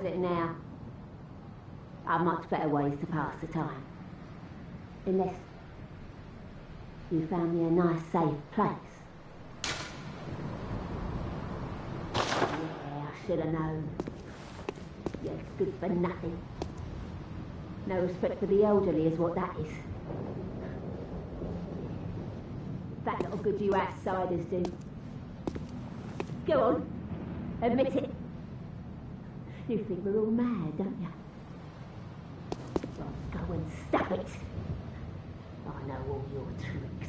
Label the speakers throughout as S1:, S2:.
S1: Is it now? Are much better ways to pass the time. Unless you found me a nice safe place. Yeah, I should have known. You're good for nothing. No respect for the elderly is what that is. fat little good you outsiders do. Go on, admit it. You think we're all mad, don't you? Well, go and stop it. I know all your tricks.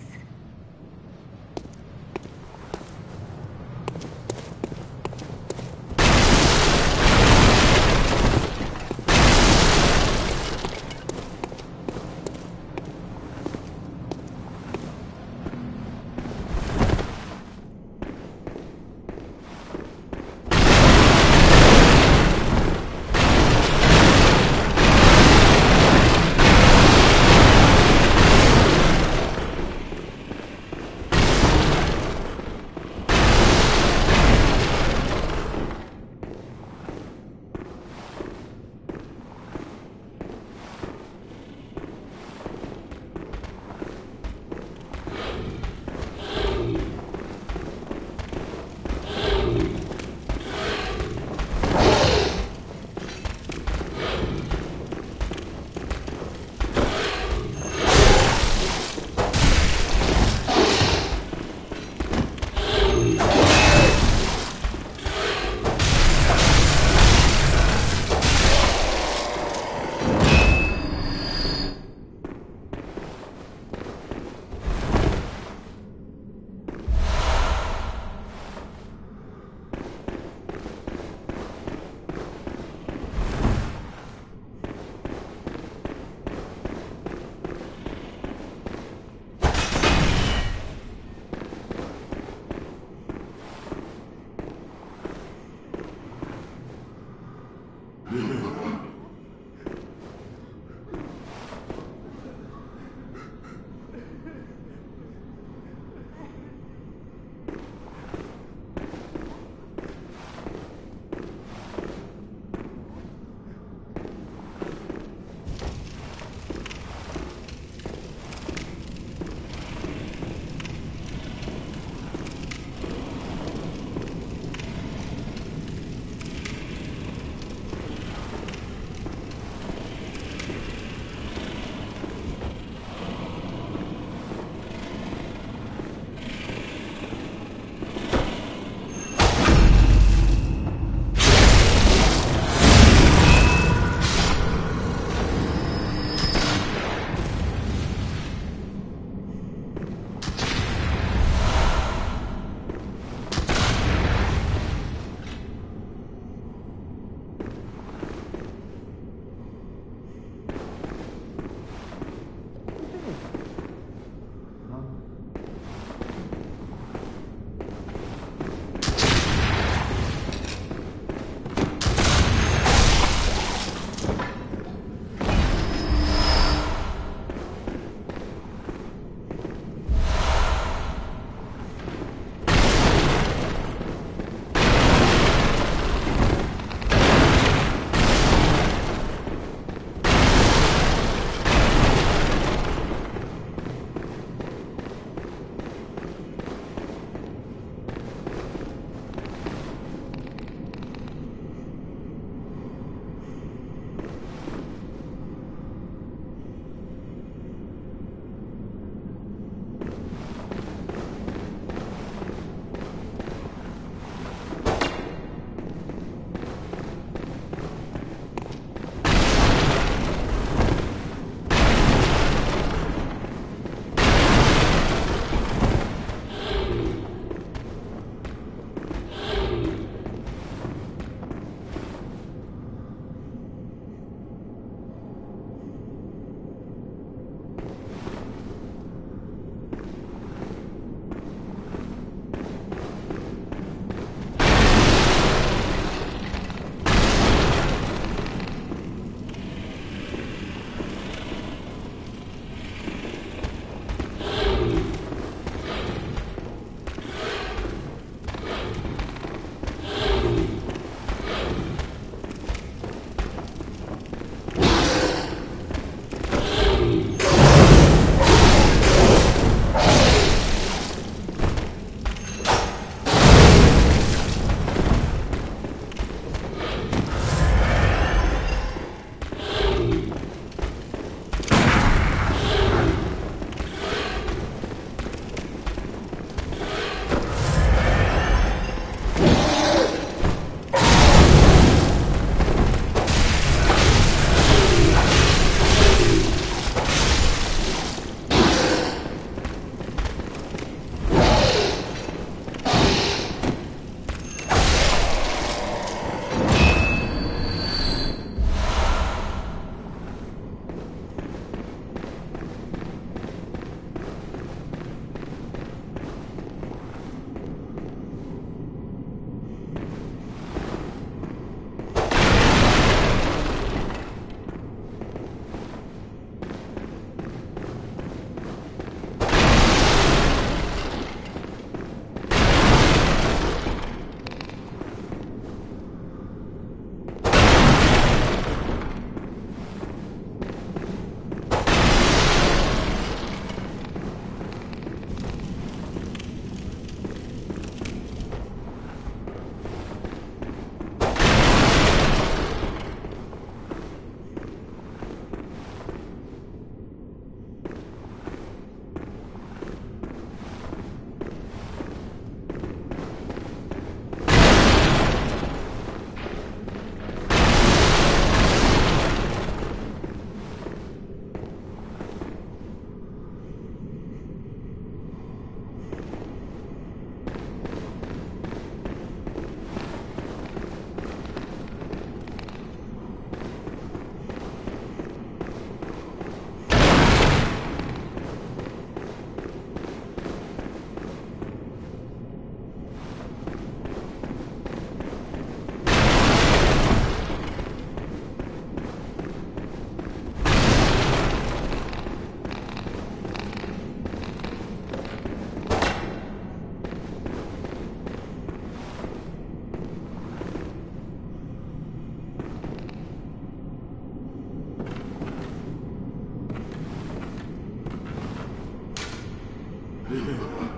S1: Yeah.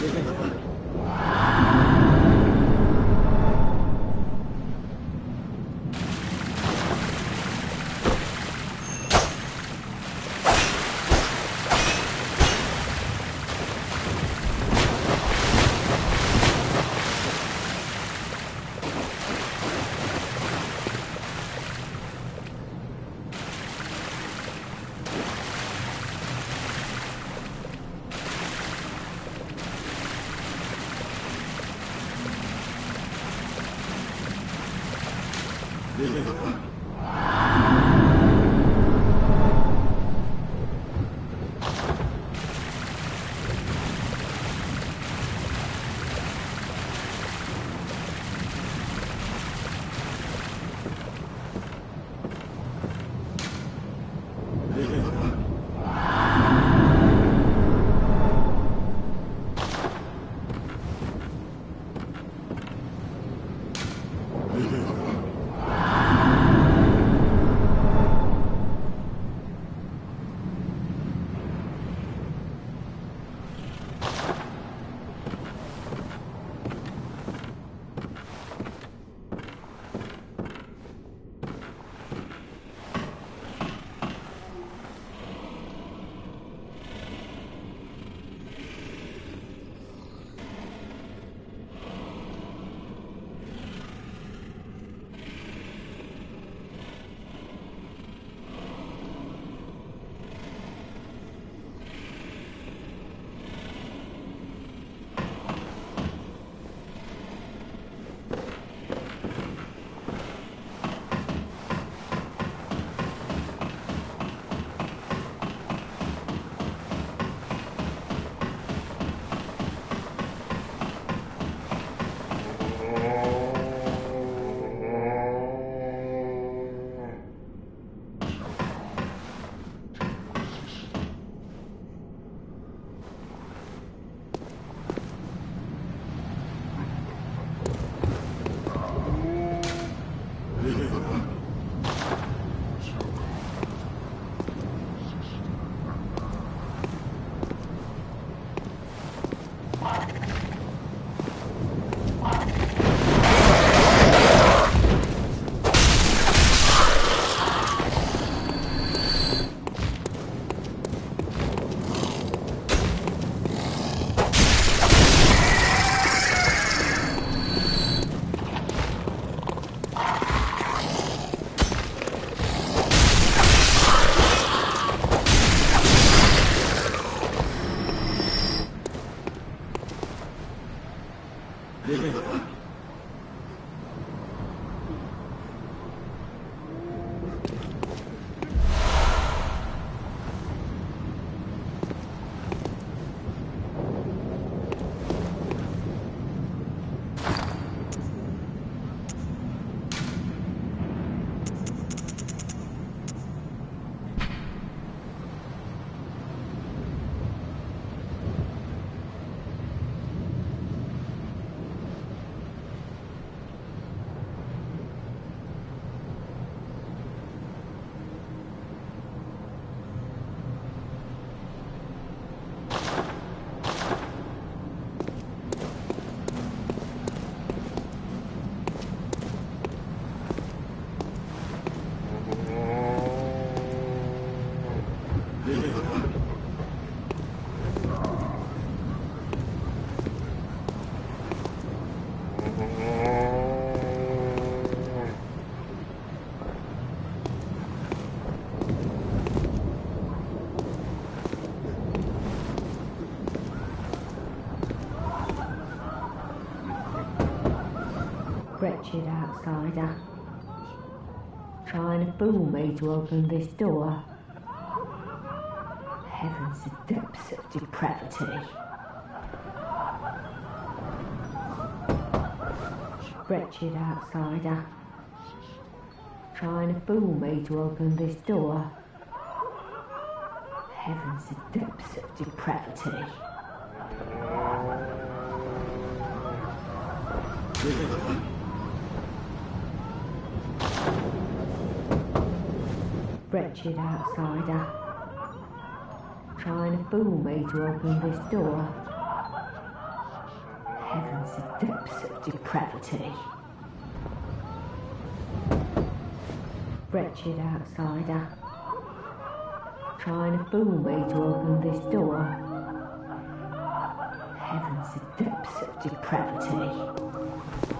S1: あっ。Outsider. Trying to fool me to open this door. Heavens, the depths of depravity. Wretched outsider. Trying to fool me to open this door. Heavens, the depths of depravity. Wretched outsider. Trying to fool me to open this door. Heavens, the depths of depravity. Wretched outsider. Trying to fool me to open this door. Heavens, the depths of depravity.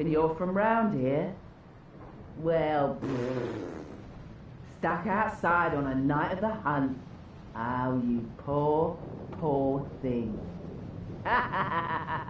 S2: Reckon you're from round here? Well, stuck outside on a night of the hunt. Oh, you poor, poor thing.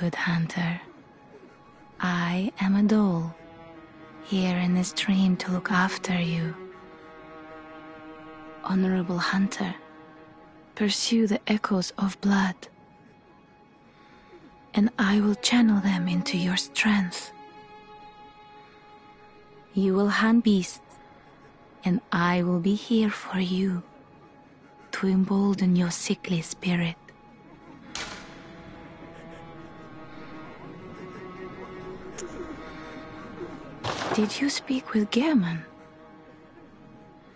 S3: good hunter. I am a doll, here in this dream to look after you. Honorable hunter, pursue the echoes of blood, and I will channel them into your strength. You will hunt beasts, and I will be here for you to embolden your sickly spirit. Did you speak with Gehrman?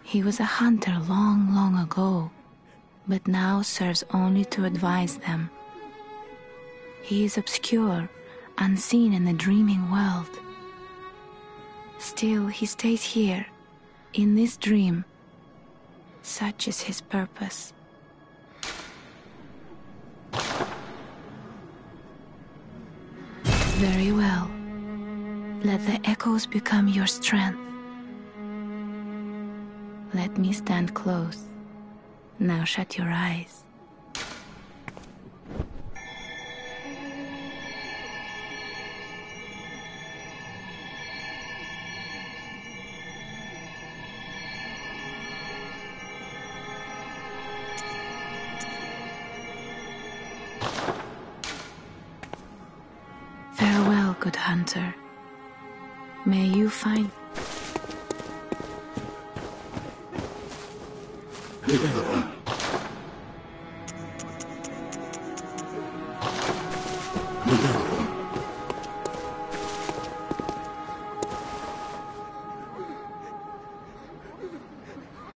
S3: He was a hunter long, long ago, but now serves only to advise them. He is obscure, unseen in the dreaming world. Still, he stays here, in this dream. Such is his purpose. Very well. Let the echoes become your strength. Let me stand close. Now shut your eyes.